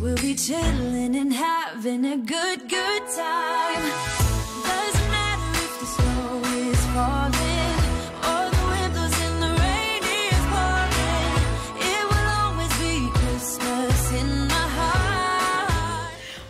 We'll be chilling and having a good, good time.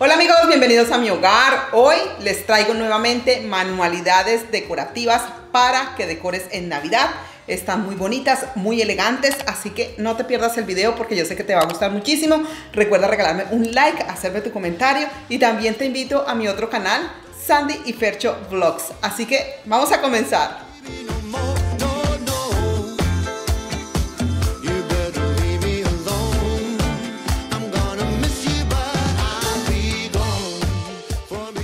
Hola amigos, bienvenidos a mi hogar. Hoy les traigo nuevamente manualidades decorativas para que decores en Navidad. Están muy bonitas, muy elegantes, así que no te pierdas el video porque yo sé que te va a gustar muchísimo. Recuerda regalarme un like, hacerme tu comentario y también te invito a mi otro canal, Sandy y Fercho Vlogs. Así que vamos a comenzar.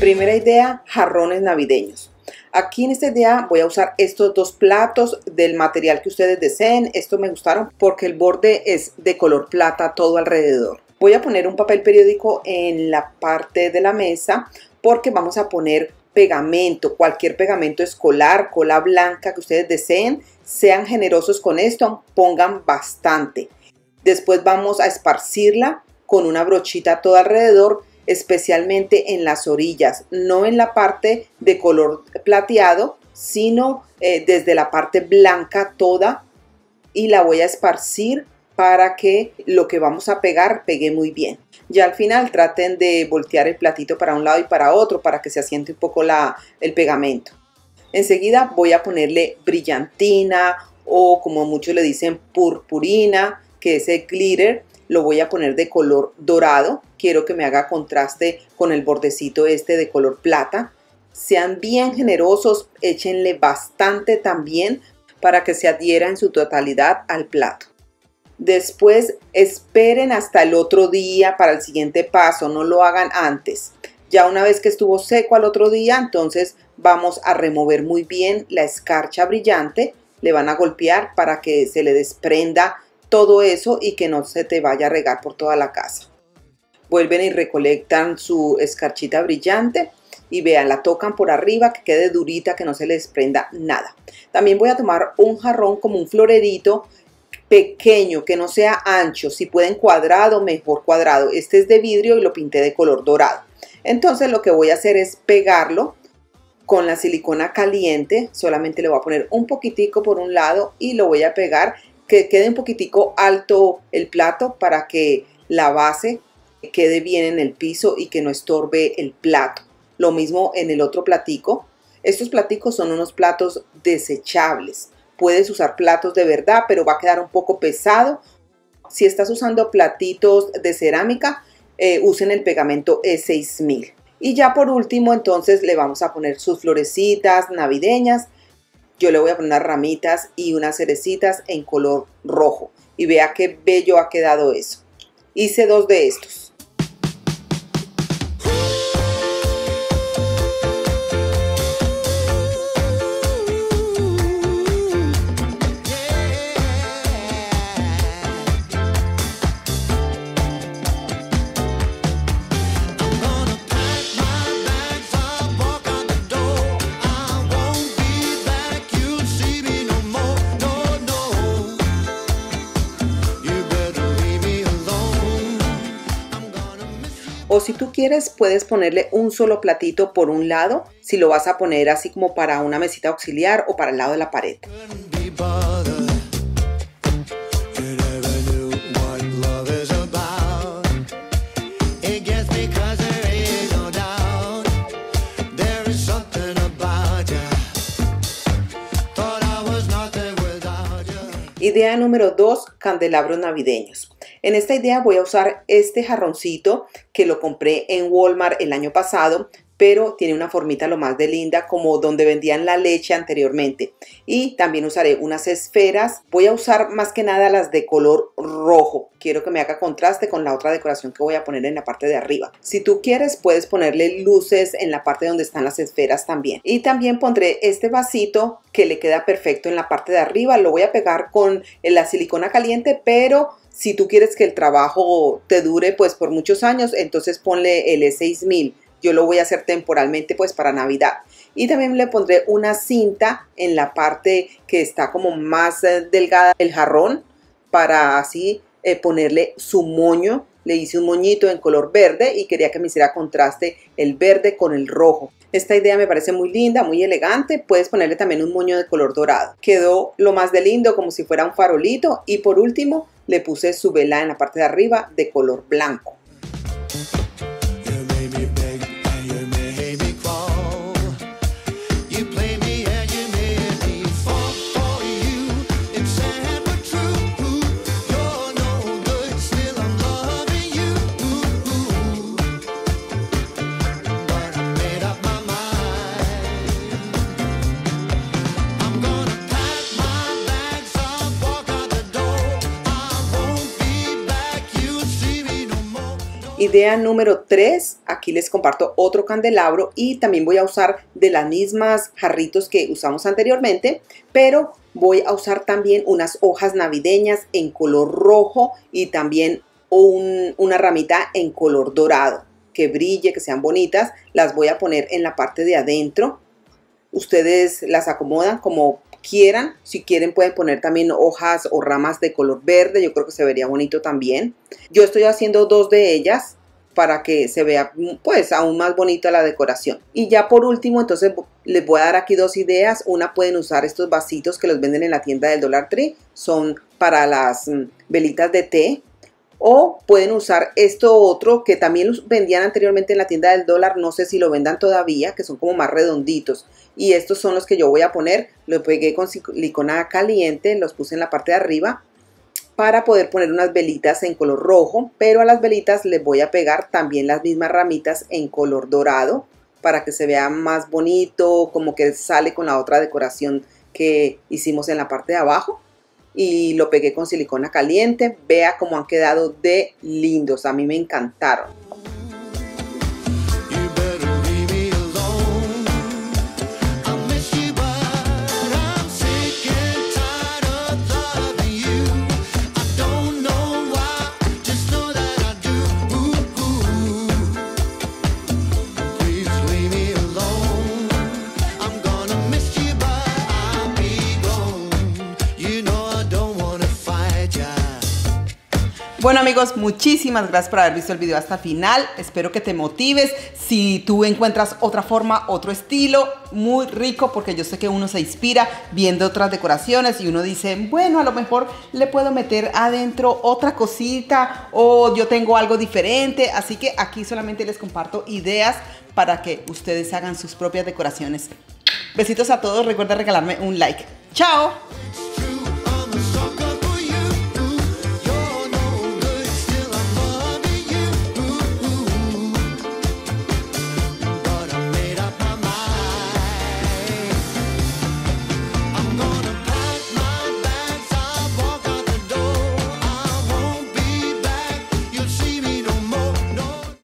Primera idea, jarrones navideños. Aquí en esta idea voy a usar estos dos platos del material que ustedes deseen. Estos me gustaron porque el borde es de color plata todo alrededor. Voy a poner un papel periódico en la parte de la mesa porque vamos a poner pegamento, cualquier pegamento escolar, cola blanca que ustedes deseen. Sean generosos con esto, pongan bastante. Después vamos a esparcirla con una brochita todo alrededor, especialmente en las orillas, no en la parte de color plateado, sino eh, desde la parte blanca toda y la voy a esparcir para que lo que vamos a pegar pegue muy bien. Ya al final traten de voltear el platito para un lado y para otro para que se asiente un poco la, el pegamento. Enseguida voy a ponerle brillantina o como muchos le dicen purpurina, que es el glitter. Lo voy a poner de color dorado. Quiero que me haga contraste con el bordecito este de color plata. Sean bien generosos, échenle bastante también para que se adhiera en su totalidad al plato. Después esperen hasta el otro día para el siguiente paso, no lo hagan antes. Ya una vez que estuvo seco al otro día, entonces vamos a remover muy bien la escarcha brillante. Le van a golpear para que se le desprenda todo eso y que no se te vaya a regar por toda la casa. Vuelven y recolectan su escarchita brillante y vean, la tocan por arriba, que quede durita, que no se le desprenda nada. También voy a tomar un jarrón como un florerito pequeño, que no sea ancho. Si pueden cuadrado, mejor cuadrado. Este es de vidrio y lo pinté de color dorado. Entonces lo que voy a hacer es pegarlo con la silicona caliente. Solamente le voy a poner un poquitico por un lado y lo voy a pegar que quede un poquitico alto el plato para que la base quede bien en el piso y que no estorbe el plato. Lo mismo en el otro platico. Estos platicos son unos platos desechables. Puedes usar platos de verdad, pero va a quedar un poco pesado. Si estás usando platitos de cerámica, eh, usen el pegamento E6000. Y ya por último, entonces le vamos a poner sus florecitas navideñas. Yo le voy a poner unas ramitas y unas cerecitas en color rojo. Y vea qué bello ha quedado eso. Hice dos de estos. Si tú quieres, puedes ponerle un solo platito por un lado, si lo vas a poner así como para una mesita auxiliar o para el lado de la pared. Idea número 2, candelabros navideños. En esta idea voy a usar este jarroncito que lo compré en Walmart el año pasado, pero tiene una formita lo más de linda como donde vendían la leche anteriormente. Y también usaré unas esferas. Voy a usar más que nada las de color rojo. Quiero que me haga contraste con la otra decoración que voy a poner en la parte de arriba. Si tú quieres puedes ponerle luces en la parte donde están las esferas también. Y también pondré este vasito que le queda perfecto en la parte de arriba. Lo voy a pegar con la silicona caliente, pero si tú quieres que el trabajo te dure pues por muchos años, entonces ponle el E6000. Yo lo voy a hacer temporalmente pues para Navidad. Y también le pondré una cinta en la parte que está como más eh, delgada el jarrón para así eh, ponerle su moño le hice un moñito en color verde y quería que me hiciera contraste el verde con el rojo. Esta idea me parece muy linda, muy elegante. Puedes ponerle también un moño de color dorado. Quedó lo más de lindo, como si fuera un farolito. Y por último, le puse su vela en la parte de arriba de color blanco. Idea número 3, aquí les comparto otro candelabro y también voy a usar de las mismas jarritos que usamos anteriormente, pero voy a usar también unas hojas navideñas en color rojo y también un- una ramita en color dorado, que brille, que sean bonitas, las voy a poner en la parte de adentro. Ustedes las acomodan como quieran, si quieren pueden poner también hojas o ramas de color verde, yo creo que se vería bonito también. Yo estoy haciendo dos de ellas para que se vea pues aún más bonita la decoración. Y ya por último, entonces les voy a dar aquí dos ideas. Una pueden usar estos vasitos que los venden en la tienda del Dollar Tree, son para las mm, velitas de té. O pueden usar esto otro que también vendían anteriormente en la tienda del dólar, no sé si lo vendan todavía, que son como más redonditos. Y estos son los que yo voy a poner, los pegué con silicona caliente, los puse en la parte de arriba para poder poner unas velitas en color rojo, pero a las velitas les voy a pegar también las mismas ramitas en color dorado para que se vea más bonito, como que sale con la otra decoración que hicimos en la parte de abajo. Y lo pegué con silicona caliente. Vea cómo han quedado de lindos. A mí me encantaron. Bueno amigos, muchísimas gracias por haber visto el video hasta el final. Espero que te motives. Si tú encuentras otra forma, otro estilo, muy rico, porque yo sé que uno se inspira viendo otras decoraciones y uno dice, bueno, a lo mejor le puedo meter adentro otra cosita o yo tengo algo diferente. Así que aquí solamente les comparto ideas para que ustedes hagan sus propias decoraciones. Besitos a todos. Recuerda regalarme un like. Chao.